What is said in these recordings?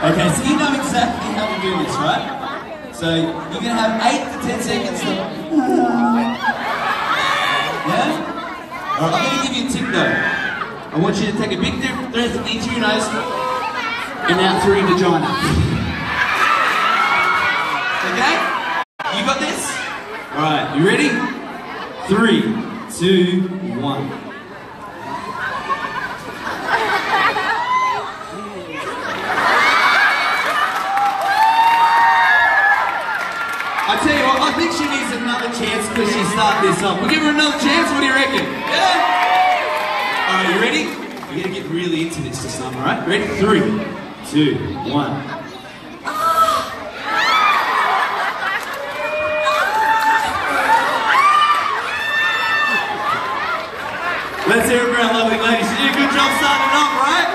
Okay, so you know exactly how to do this, right? So you're gonna have eight to ten seconds to. Yeah? Alright, I'm gonna give you a tip though. I want you to take a big breath into your nose and out through your vagina. Okay? You got this? Alright, you ready? Three, two, one. I tell you what, I think she needs another chance because she started this off. We'll give her another chance. What do you reckon? Yeah? Alright, you ready? We're gonna get really into this this time, alright? Ready? Three, two, one. Let's hear it for our lovely lady. She did a good job starting off, right?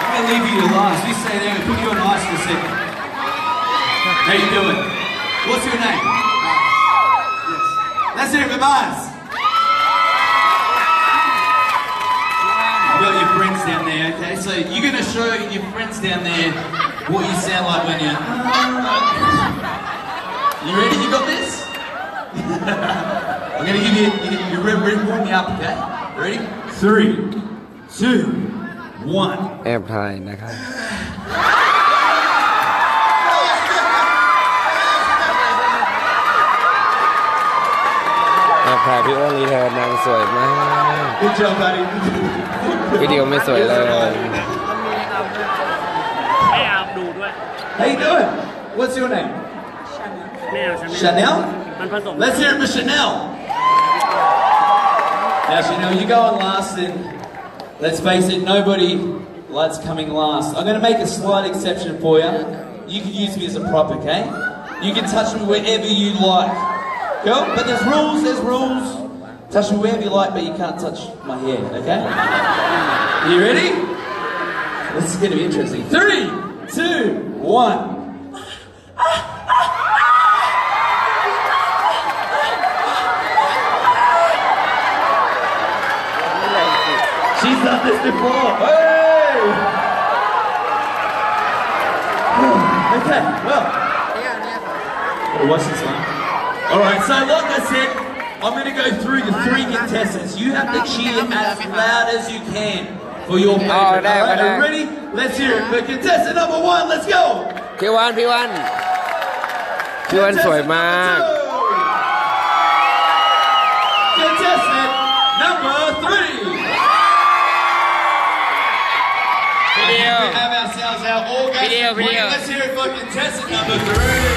I'm gonna leave you to last. You stay there and put you on ice for a second. How you doing? What's your name? Let's hear it for Mars. You got your friends down there, okay? So you're gonna show your friends down there what you sound like when you're. You ready? You got this? I'm gonna give you, you, you re- re- warm me up, okay? Ready? Three, two, one. แอบถ่ายนะครับ แอบถ่ายพี่อ้วนรีเทิร์นนางสวยมาก Good job, buddy. วิดีโอไม่สวยเลย ไม่เอาดูด้วย How you doing? What's your name? ไม่เอาฉันไม่ Chanel? มันผสม Let's hear it for Chanel. Now, Chanel, you go on last, and let's face it, nobody likes coming last. I'm going to make a slight exception for you. You can use me as a prop, okay? You can touch me wherever you like. Cool? But there's rules, there's rules. Touch me wherever you like, but you can't touch my hair, okay? You ready? This is going to be interesting. Three, two, one. She's done this before. Hey! okay, well. Well, watch this one. Alright, so like I said, I'm going to go through the three contestants. You have to cheer as loud as you can for your favorite. Oh, that- Alright, that- are you ready? Let's hear it for contestant number one. Let's go! พี่วันพี่วัน พี่วันสวยมาก Contestant number three. วิดีโอ We have ourselves our orgasm Video, queen. video. Let's hear it for contestant number three.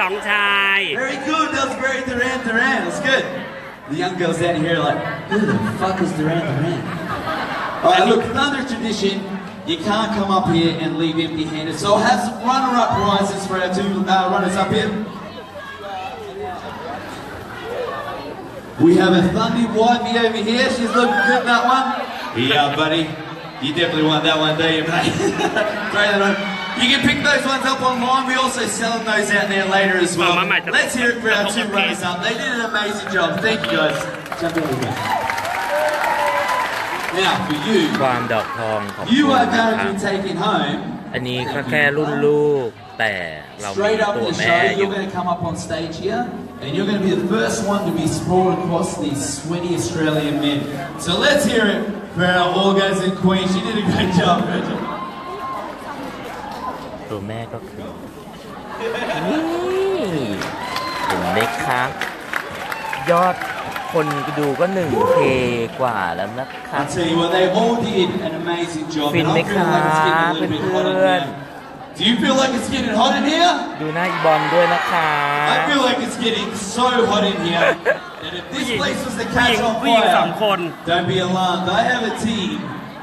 สองชาย Very good. That was very Duran Duran. That's good. The young girls down here are like, who the fuck is Duran Duran? All right, look, Thunder tradition. You can't come up here and leave empty-handed. So I'll have some runner-up prizes for our two uh, runners up here. We have a Thundy Wifey over here. She's looking good in that one. Yeah, buddy. You definitely want that one, don't you, mate? Throw that on. You can pick those ones up online. We also selling those out there later as well. Oh, my mate, Let's hear it for our two okay. runners up. They did an amazing job. Thank you, guys. Jump in again. Now, for you, ความดอกทองของ you คุณ are นะค going รั to บ be taken home. อันนี้ก็แค่รุ่นลูก แต่เรามี Straight up ตั in ว the แม่ show, อยู่ you're going to come up on stage here, and you're going to be the first one to be sprawled across these sweaty Australian men. So let's hear it for our orgasm queen. She did a great job. Great job. ตัวแม่ก็คือนี่เห็นไหมครับ ยอดคนดูก็หนึ่งเคกว่าแล้วนะครับ I'll tell you what, they all did an amazing job. Fin and I mấy feel like it's getting a little bit hot in khá, here. Do you feel like it's getting hot in here? ดูหน้าอีบอลด้วยนะคะ I feel like it's getting so hot in here. And if this place was the ผู้หญิ catch ง on ผู้หญิงสอง fire, คน don't be alarmed. I have a team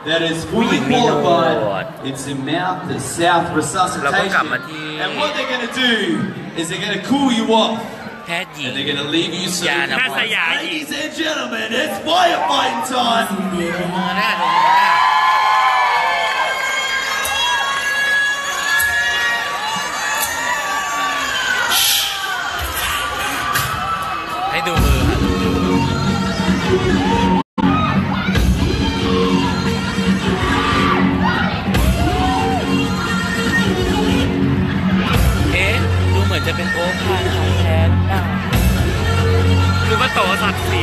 that is fully qualified. It's in mouth the south resuscitation. And what they're going to do is they're going to cool you off. And they're going to leave you soon. Ladies and gentlemen, it's firefighting time. 我操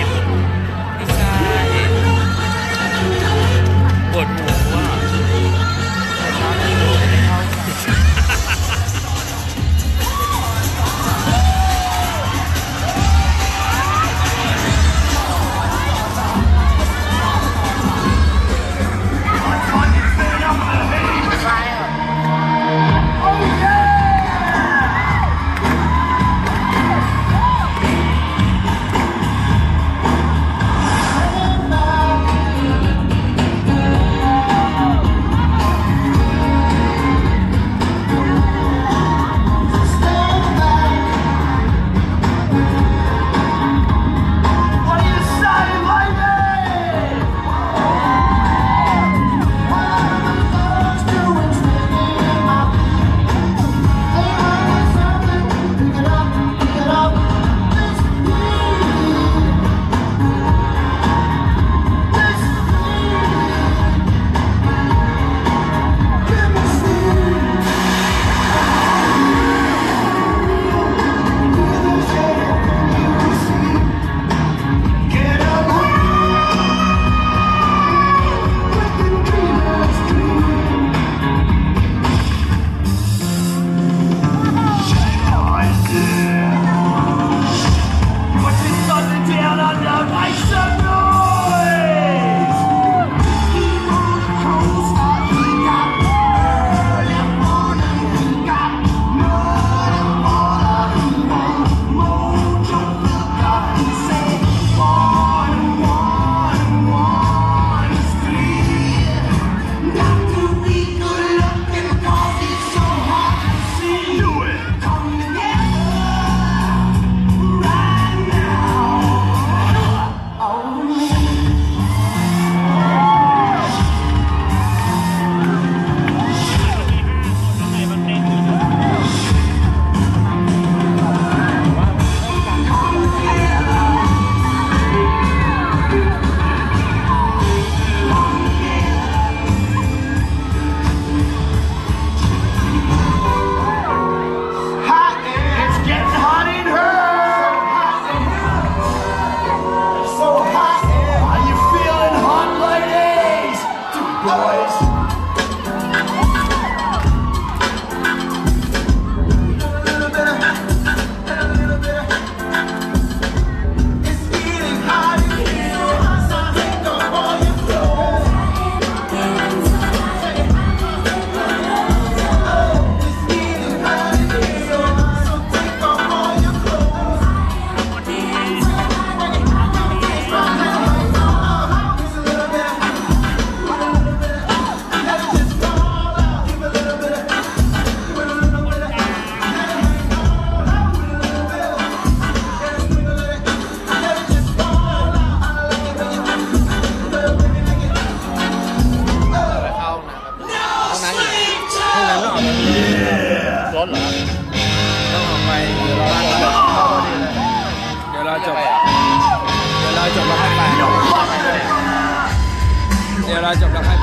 Dòng.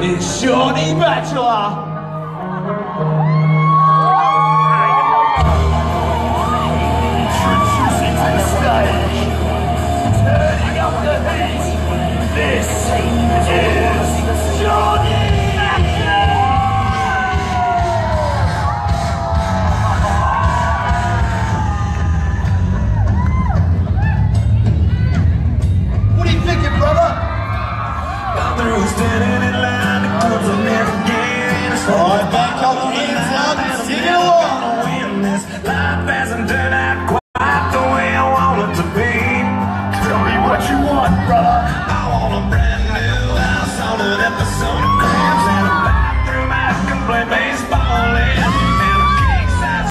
this is Shawnee Bachelor. Introducing Sing it